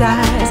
size